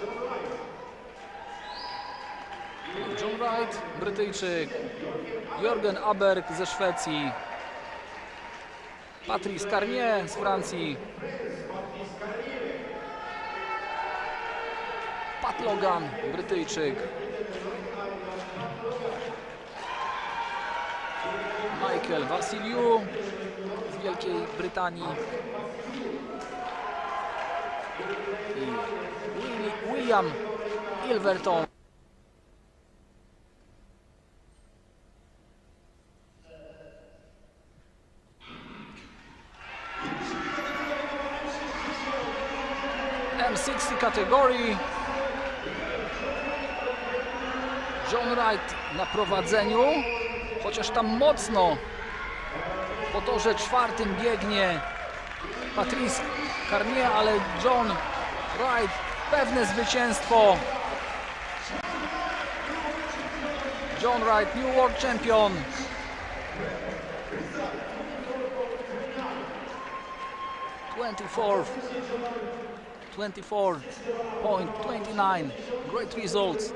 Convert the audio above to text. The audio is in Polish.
John Wright. John Wright, Brytyjczyk, Jorgen Aberg ze Szwecji, Patrice Carnier z Francji, Pat Logan, Brytyjczyk, Michael Vasiliu z Wielkiej Brytanii. I Willi- William Ilverton. M60 kategorii. John Wright na prowadzeniu, chociaż tam mocno po torze czwartym biegnie Patrice Carnier, ale John Wright pewne zwycięstwo. John Wright, New World Champion. Twenty-fourth 24.29 great results